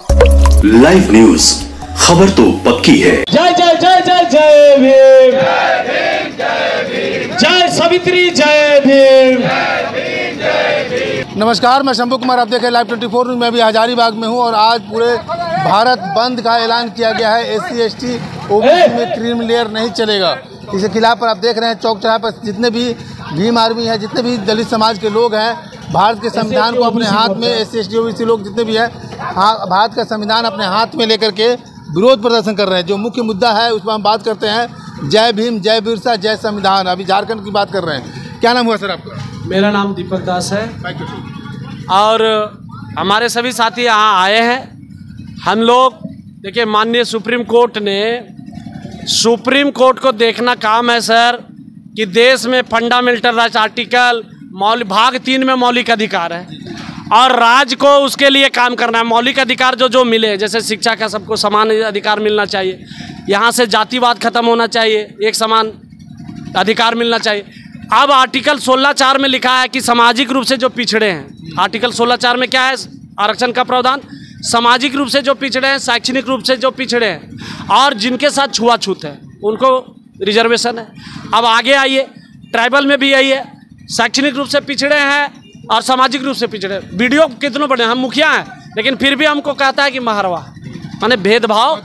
Live news खबर तो पक्की है। जय जय जय जय जय भीम। जय सावित्री जय भीम। नमस्कार मैं शंभू कुमार आप देखें लाइव 24 न्यूज़ मैं भी हजारीबाग में हूँ और आज पूरे भारत बंद का ऐलान किया गया है। S C S T OBC में क्रीम लेयर नहीं चलेगा। इसके खिलाफ पर आप देख रहे हैं चौक चौराहे पर जितने भी भीम आर्मी है जितने भी दलित समाज के लोग हैं भारत के संविधान को अपने हाथ में S C S T OBC लोग जितने भी हाँ भारत का संविधान अपने हाथ में लेकर के विरोध प्रदर्शन कर रहे हैं। जो मुख्य मुद्दा है उस पर हम बात करते हैं। जय भीम जय बिरसा जय संविधान। अभी झारखंड की बात कर रहे हैं। क्या नाम हुआ सर आपका? मेरा नाम दीपक दास है। और हमारे सभी साथी यहाँ आए हैं। हम लोग देखिए माननीय सुप्रीम कोर्ट ने सुप्रीम कोर्ट को देखना काम है सर कि देश में फंडामेंटल राइट्स आर्टिकल मौलिक भाग तीन में मौलिक अधिकार है। और राज्य को उसके लिए काम करना है। मौलिक अधिकार जो जो मिले, जैसे शिक्षा का सबको समान अधिकार मिलना चाहिए। यहाँ से जातिवाद खत्म होना चाहिए, एक समान अधिकार मिलना चाहिए। अब आर्टिकल 16 चार में लिखा है कि सामाजिक रूप से जो पिछड़े हैं, आर्टिकल 16 चार में क्या है? आरक्षण का प्रावधान। सामाजिक रूप से जो पिछड़े हैं, शैक्षणिक रूप से जो पिछड़े हैं, और जिनके साथ छुआछूत है, उनको रिजर्वेशन है। अब आगे आइए, ट्राइबल में भी यही है शैक्षणिक रूप से पिछड़े हैं और सामाजिक रूप से पिछड़े। वीडियो कितनों बड़े हम मुखिया हैं लेकिन फिर भी हमको कहता है कि महरवा। माने भेदभाव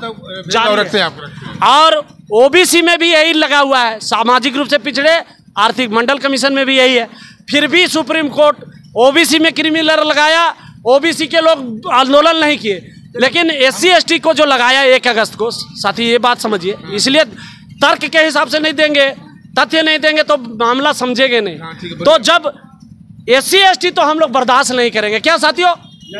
जारी रखते हैं हैं। और ओबीसी में भी यही लगा हुआ है। सामाजिक रूप से पिछड़े आर्थिक मंडल कमीशन में भी यही है। फिर भी सुप्रीम कोर्ट ओबीसी में क्रिमिनल लगाया। ओबीसी के लोग आंदोलन नहीं किए। लेकिन एस सी को जो लगाया एक अगस्त को साथी ये बात समझिए। इसलिए तर्क के हिसाब से नहीं देंगे तथ्य नहीं देंगे तो मामला समझेंगे हाँ, नहीं तो जब एस सी तो हम लोग बर्दाश्त नहीं करेंगे। क्या साथियों?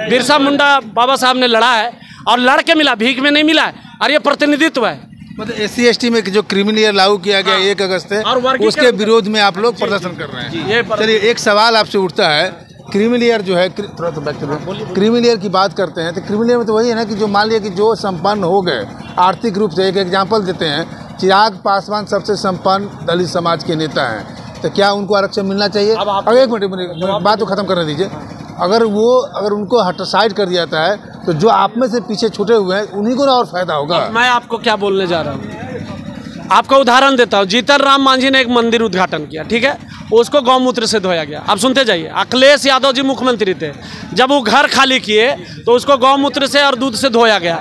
बिरसा मुंडा बाबा साहब ने लड़ा है और लड़ के मिला भीख में नहीं मिला है और ये प्रतिनिधित्व है। मतलब एस सी में जो क्रिमिनल लागू किया गया एक अगस्त से और उसके विरोध में आप लोग प्रदर्शन कर रहे हैं। चलिए एक सवाल आपसे उठता है क्रिमिलियर जो है क्रि- थोड़ा सा बैक क्रिमिलियर की बात करते हैं तो क्रिमिलियर में तो वही है ना कि जो मान लिया कि जो संपन्न हो गए आर्थिक रूप से एक एग्ज़ाम्पल देते हैं चिराग पासवान सबसे संपन्न दलित समाज के नेता हैं। तो क्या उनको आरक्षण मिलना चाहिए? अब अगर एक मिनट बात तो खत्म करने दीजिए। अगर वो अगर उनको हट साइड कर दिया जाता है तो जो आप में से पीछे छूटे हुए हैं उन्हीं को ना और फ़ायदा होगा। मैं आपको क्या बोलने जा रहा हूँ? आपका उदाहरण देता हूँ। जीतन राम मांझी ने एक मंदिर उद्घाटन किया ठीक है? उसको गौमूत्र से धोया गया। आप सुनते जाइए। अखिलेश यादव जी मुख्यमंत्री थे। जब वो घर खाली किए तो उसको गौमूत्र से और दूध से धोया गया।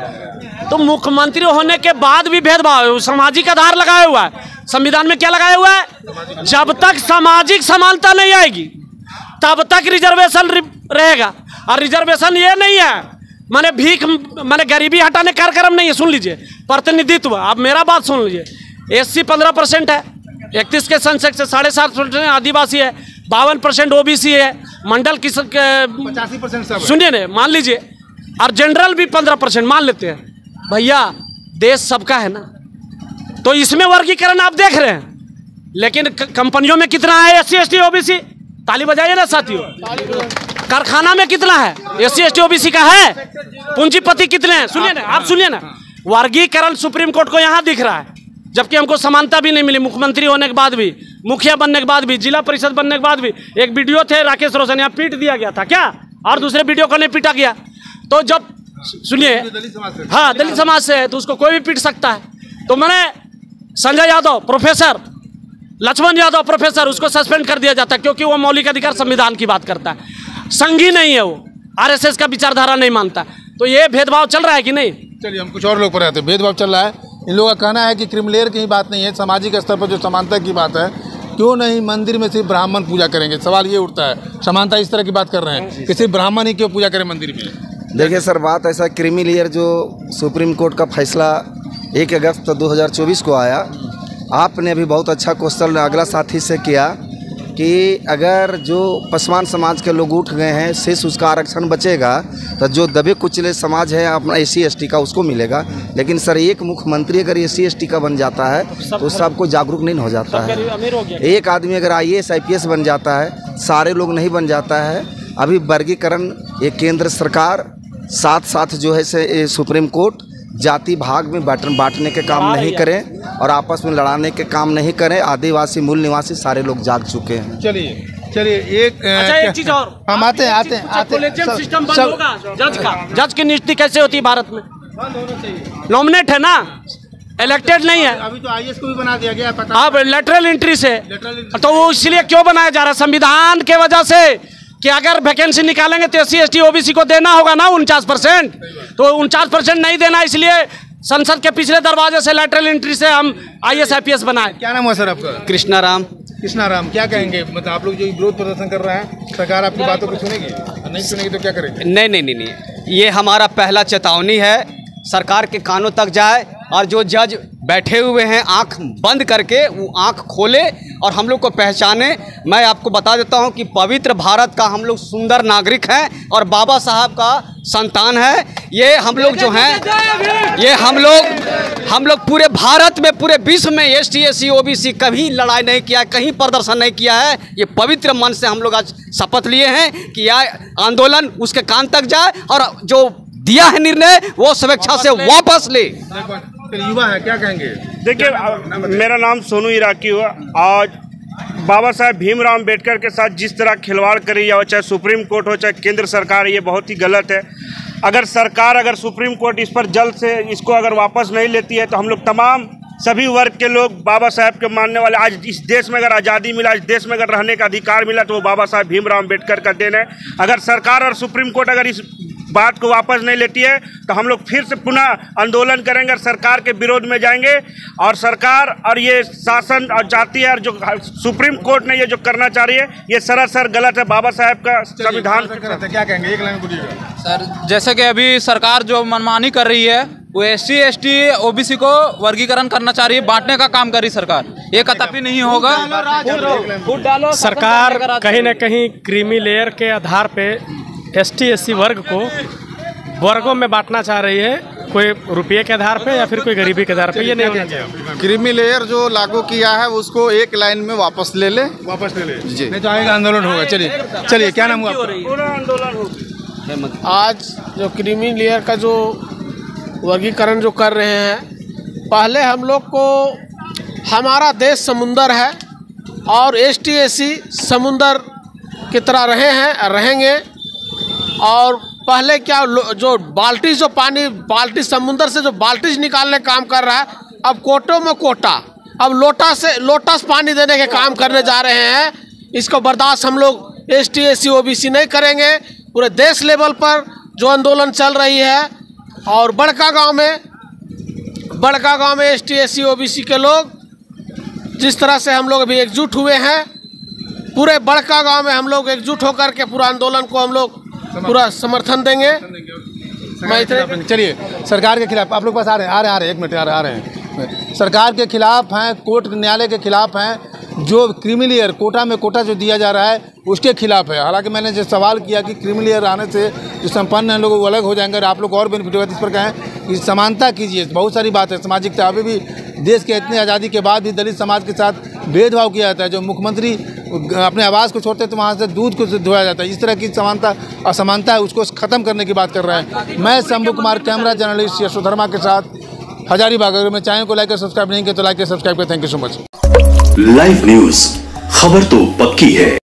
तो मुख्यमंत्री होने के बाद भी भेदभाव सामाजिक आधार लगाया हुआ है। संविधान में क्या लगाया हुआ है? जब तक सामाजिक समानता नहीं आएगी तब तक रिजर्वेशन रहेगा। और रिजर्वेशन ये नहीं है माने भीख माने गरीबी हटाने कार्यक्रम नहीं है सुन लीजिए प्रतिनिधित्व। आप मेरा बात सुन लीजिए एस सी पंद्रह परसेंट है इकतीस के संसद से साढ़े सात परसेंट आदिवासी है बावन परसेंट ओबीसी है मंडल की सं- पचासी परसेंट सुनिए ना मान लीजिए और जनरल भी पंद्रह परसेंट मान लेते हैं। भैया देश सबका है ना। तो इसमें वर्गीकरण आप देख रहे हैं। लेकिन कंपनियों में कितना है? S C S T OBC ताली बजाइए ना साथियों। कारखाना में कितना है? S C S T OBC का है? पूंजीपति कितने हैं? सुनिए ना आप सुनिए ना। वर्गीकरण सुप्रीम कोर्ट को यहाँ दिख रहा है जबकि हमको समानता भी नहीं मिली। मुख्यमंत्री होने के बाद भी मुखिया बनने के बाद भी जिला परिषद बनने के बाद भी एक वीडियो थे राकेश रोशन यहाँ पीट दिया गया था। क्या? और दूसरे वीडियो को नहीं पीटा गया। तो जब सुनिए। हाँ दलित समाज से है तो उसको कोई भी पीट सकता है। तो मैंने संजय यादव प्रोफेसर। लक्ष्मण यादव प्रोफेसर उसको सस्पेंड कर दिया जाता है क्योंकि वो मौलिक अधिकार संविधान की बात करता है। संघी नहीं है वो। आरएसएस का विचारधारा नहीं मानता। तो ये भेदभाव चल रहा है कि नहीं? चलिए हम कुछ और लोग पर आते हैं। भेदभाव चल रहा है। इन लोगों का कहना है कि क्रिमिलेयर की ही बात नहीं है सामाजिक स्तर पर जो समानता की बात है क्यों नहीं मंदिर में सिर्फ़ ब्राह्मण पूजा करेंगे? सवाल ये उठता है समानता इस तरह की बात कर रहे हैं कि सिर्फ़ ब्राह्मण ही क्यों पूजा करें मंदिर में? देखिए सर बात ऐसा क्रीमी लेयर जो सुप्रीम कोर्ट का फैसला एक अगस्त 2024 को आया। आपने अभी बहुत अच्छा क्वेश्चन अगला साथी से किया कि अगर जो पसवान समाज के लोग उठ गए हैं शेष उसका आरक्षण बचेगा तो जो दबे कुचले समाज है अपना एस सी का उसको मिलेगा। लेकिन सर एक मुख्यमंत्री अगर एस सी का बन जाता है तो सबको जागरूक नहीं हो जाता है। हो एक आदमी अगर आई एस बन जाता है सारे लोग नहीं बन जाता है। अभी वर्गीकरण ये केंद्र सरकार साथ साथ जो है से सुप्रीम कोर्ट जाति भाग में बांटन बांटने के काम नहीं करें और आपस में लड़ाने के काम नहीं करें। आदिवासी मूल निवासी सारे लोग जाग चुके हैं। चलिए चलिए एक अच्छा एक चीज़ और। हम आते हैं आते हैं आते हैं। सिस्टम बंद होगा? जज का जज की नियुक्ति कैसे होती है भारत में? नॉमिनेट है ना? इलेक्टेड नहीं है। अभी तो आईएएस को भी बना दिया गया है, पता अब लेटरल एंट्री से तो वो इसलिए क्यों बनाया जा रहा है? संविधान के वजह से। कि अगर वैकेंसी निकालेंगे तो S C S T OBC को देना होगा ना उनचास परसेंट? तो उनचास परसेंट नहीं देना इसलिए संसद के पिछले दरवाजे से लेटरल एंट्री से हम I S I P S बनाए। क्या नाम है सर आपका? कृष्णा राम कृष्णा राम क्या कहेंगे? मतलब आप लोग जो विरोध प्रदर्शन कर रहे हैं सरकार आपकी बातों को सुनेगी? नहीं सुनेगी तो क्या करेंगे? नहीं नहीं नहीं नहीं। ये हमारा पहला चेतावनी है सरकार के कानों तक जाए और जो जज बैठे हुए हैं आँख बंद करके वो आँख खोले और हम लोग को पहचाने। मैं आपको बता देता हूँ कि पवित्र भारत का हम लोग सुंदर नागरिक हैं और बाबा साहब का संतान है। ये हम लोग जो हैं ये हम लोग हम लोग पूरे भारत में पूरे विश्व में S T S C O B C कभी लड़ाई नहीं किया है, कहीं प्रदर्शन नहीं किया है। ये पवित्र मन से हम लोग आज शपथ लिए हैं कि यह आंदोलन उसके कान तक जाए और जो दिया है निर्णय वो स्वेच्छा से वापस ले। युवा है क्या कहेंगे? देखिए मेरा नाम सोनू इराकी हुआ। आज बाबा साहेब भीमराव अंबेडकर के साथ जिस तरह खिलवाड़ करी या चाहे सुप्रीम कोर्ट हो चाहे केंद्र सरकार ये बहुत ही गलत है। अगर सरकार अगर सुप्रीम कोर्ट इस पर जल्द से इसको अगर वापस नहीं लेती है तो हम लोग तमाम सभी वर्ग के लोग बाबा साहेब के मानने वाले आज इस देश में अगर आज़ादी मिला इस देश में अगर रहने का अधिकार मिला तो वो बाबा साहेब भीमराव अंबेडकर का देन है। अगर सरकार और सुप्रीम कोर्ट अगर इस बात को वापस नहीं लेती है तो हम लोग फिर से पुनः आंदोलन करेंगे और सरकार के विरोध में जाएँगे। और सरकार और ये शासन और चाहती है और जो सुप्रीम कोर्ट ने ये जो करना चाह रही है ये सरासर गलत है। बाबा साहेब का संविधान क्या कहेंगे? एक लाइन बोलिएगा सर जैसे कि अभी सरकार जो मनमानी कर रही है वो S C S T O B C को वर्गीकरण करना चाह रही है बांटने का काम कर रही सरकार। ये कतपी नहीं होगा। सरकार कहीं ना कहीं क्रीमी लेयर के आधार पे एस टी एस सी वर्ग को वर्गों में बांटना चाह रही है। कोई रुपये के आधार पे या फिर कोई गरीबी के आधार पे ये नहीं होना चाहिए। क्रीमी लेयर जो लागू किया है उसको एक लाइन में वापस ले ले। वापस ले ले। नहीं तो आएगा आंदोलन होगा। चलिए चलिए क्या नाम हुआ आंदोलन आज जो क्रीमी लेयर का जो वर्गीकरण जो कर रहे हैं पहले हम लोग को हमारा देश समुंदर है और एस टी एस सी समुंदर की तरह रहे हैं रहेंगे। और पहले क्या जो बाल्टी जो पानी, बाल्टी समुंदर से जो बाल्टी निकालने का काम कर रहा है, अब कोटों में कोटा। अब लोटा से लोटस पानी देने के काम करने जा रहे हैं। इसको बर्दाश्त हम लोग एस टी एस सी नहीं करेंगे। पूरे देश लेवल पर जो आंदोलन चल रही है, और बड़का गाँव में, बड़का गाँव में एस टी एस सी के लोग, जिस तरह से हम लोग अभी एकजुट हुए हैं, पूरे बड़का गाँव में हम लोग एकजुट होकर के पूरा आंदोलन को हम लोग पूरा समर्थन देंगे। मैं चलिए सरकार के खिलाफ आप लोग पास आ रहे हैं आ रहे हैं आ रहे हैं एक मिनट आ रहे आ रहे हैं। सरकार के खिलाफ हैं कोर्ट न्यायालय के खिलाफ हैं जो क्रिमिलियर कोटा में कोटा जो दिया जा रहा है उसके खिलाफ है। हालाँकि मैंने जो सवाल किया कि क्रिमिलियर आने से जो संपन्न हैं लोग वो अलग हो जाएँगे और आप लोग और बेनिफिट होगा इस पर कहें कि समानता कीजिए। बहुत सारी बात है सामाजिकता। अभी भी देश के इतनी आज़ादी के बाद भी दलित समाज के साथ भेदभाव किया जाता है जो मुख्यमंत्री अपने आवाज़ को छोड़ते तो वहाँ से दूध को धोया जाता है। इस तरह की समानता, असमानता है, उसको ख़त्म करने की बात कर रहे हैं। मैं शंभू कुमार, कैमरा जर्नलिस्ट यशोधर्मा के साथ, हजारीबाग। अगर मैं चैनल को लाइक और सब्सक्राइब नहीं किया तो लाइक सब्सक्राइब कर। Thank you so much live news खबर तो पक्की है।